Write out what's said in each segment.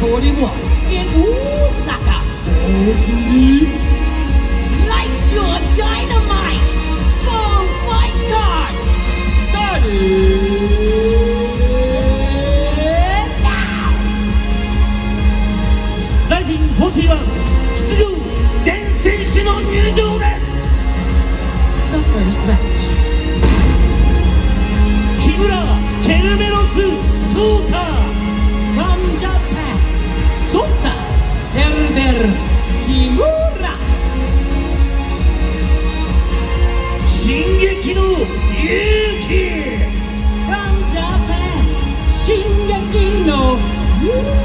41 in Osaka. Light your dynamite! 41出場全選手の入場です。木村ケルメロス・ソータカンジャタソー。タセルベルス木村。進撃の勇気。ファンジャペ進撃の勇気。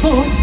The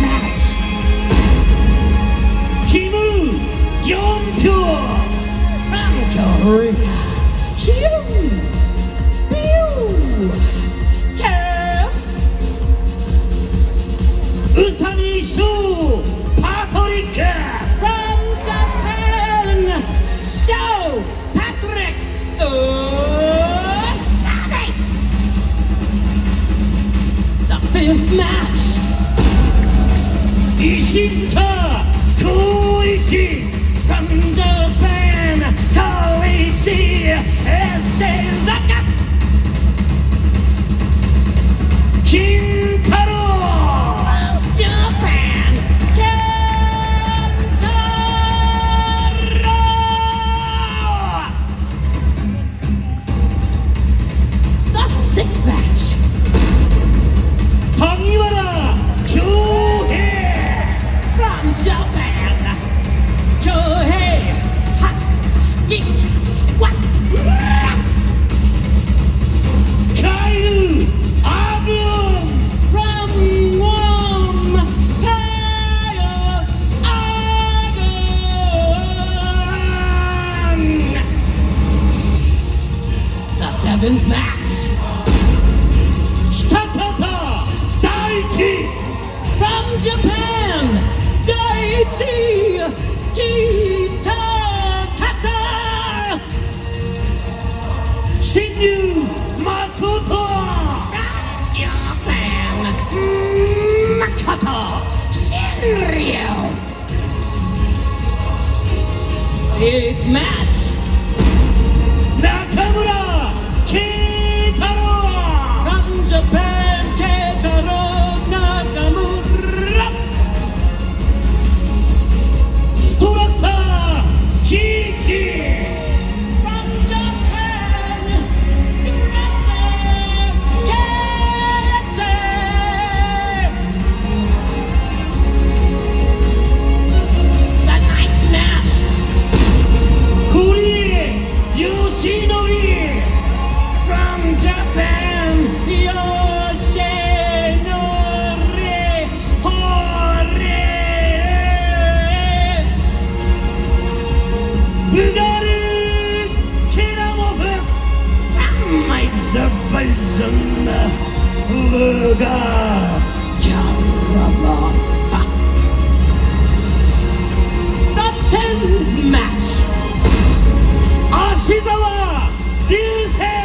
The sixth happens next. Stakata Daichi from Japan, Daichi Kitakata Shinryu Makoto Japan, Makoto Shinryu. It's Matt. observation Lugar Jarabah That sends match. Ashizawa Dilsen